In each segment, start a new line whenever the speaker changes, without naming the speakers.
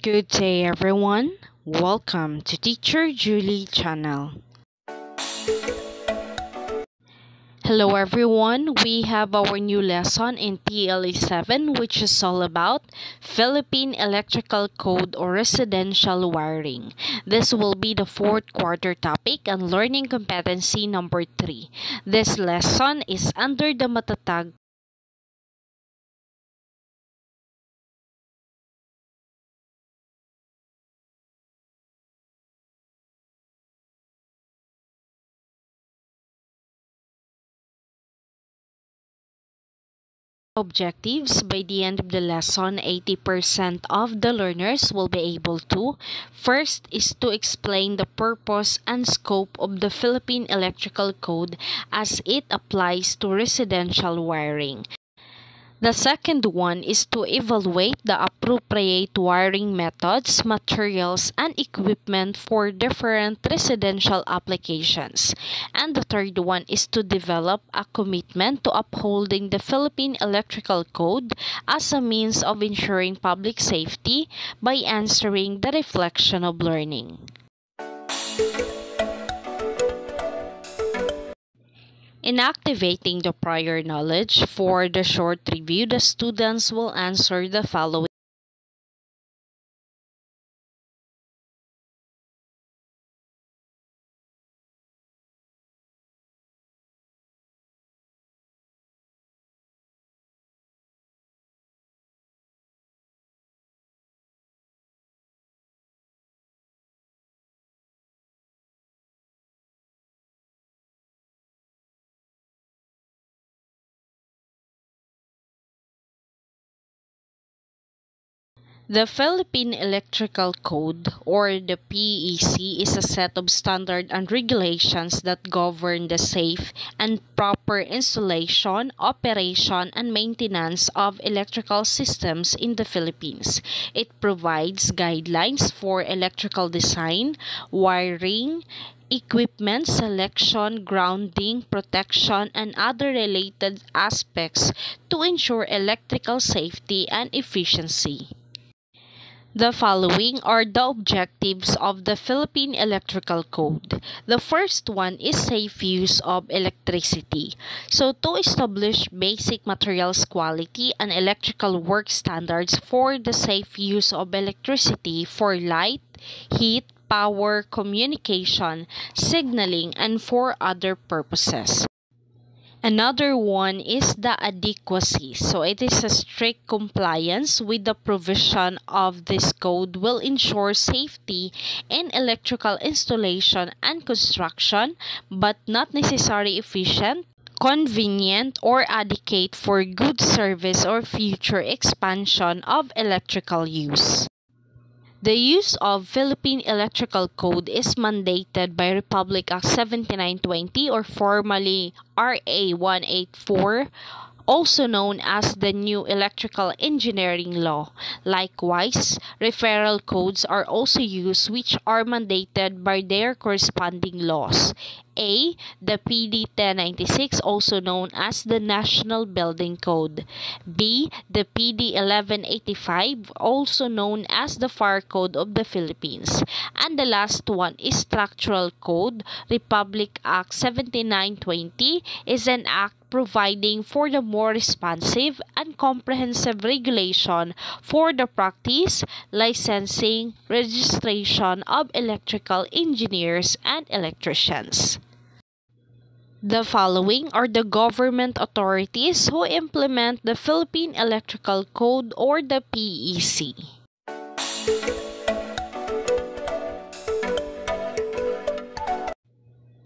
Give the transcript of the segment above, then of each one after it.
Good day everyone. Welcome to Teacher Julie channel. Hello everyone. We have our new lesson in TLE 7 which is all about Philippine Electrical Code or Residential Wiring. This will be the fourth quarter topic and learning competency number 3. This lesson is under the matatag objectives by the end of the lesson 80% of the learners will be able to first is to explain the purpose and scope of the Philippine Electrical Code as it applies to residential wiring the second one is to evaluate the appropriate wiring methods, materials, and equipment for different residential applications. And the third one is to develop a commitment to upholding the Philippine Electrical Code as a means of ensuring public safety by answering the reflection of learning. In activating the prior knowledge for the short review, the students will answer the following The Philippine Electrical Code, or the PEC, is a set of standards and regulations that govern the safe and proper installation, operation, and maintenance of electrical systems in the Philippines. It provides guidelines for electrical design, wiring, equipment selection, grounding, protection, and other related aspects to ensure electrical safety and efficiency. The following are the objectives of the Philippine Electrical Code. The first one is safe use of electricity. So, to establish basic materials quality and electrical work standards for the safe use of electricity for light, heat, power, communication, signaling, and for other purposes. Another one is the adequacy. So it is a strict compliance with the provision of this code will ensure safety in electrical installation and construction but not necessarily efficient convenient or adequate for good service or future expansion of electrical use. The use of Philippine Electrical Code is mandated by Republic Act 7920 or formally RA 184 also known as the new electrical engineering law. Likewise, referral codes are also used which are mandated by their corresponding laws. A. The PD 1096 also known as the National Building Code. B. The PD 1185 also known as the Fire Code of the Philippines. And the last one is Structural Code. Republic Act 7920 is an act providing for the more responsive and comprehensive regulation for the practice, licensing, registration of electrical engineers and electricians. The following are the government authorities who implement the Philippine Electrical Code or the PEC.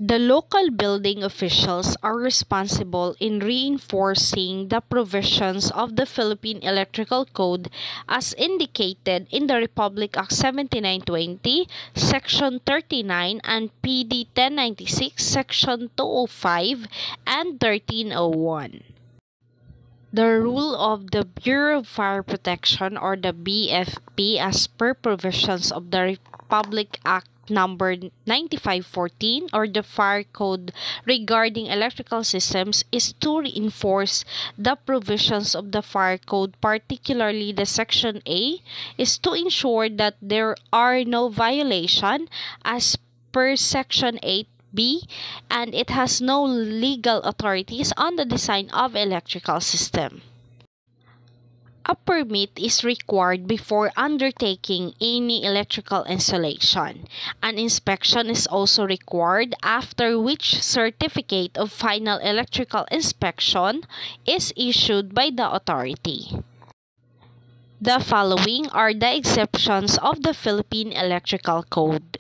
The local building officials are responsible in reinforcing the provisions of the Philippine Electrical Code as indicated in the Republic Act 7920, Section 39 and PD 1096, Section 205 and 1301. The rule of the Bureau of Fire Protection or the BFP as per provisions of the Republic Act number 9514 or the Fire Code regarding electrical systems is to reinforce the provisions of the Fire Code, particularly the Section A, is to ensure that there are no violation as per Section 8B and it has no legal authorities on the design of electrical system. A permit is required before undertaking any electrical installation. An inspection is also required after which certificate of final electrical inspection is issued by the authority. The following are the exceptions of the Philippine Electrical Code.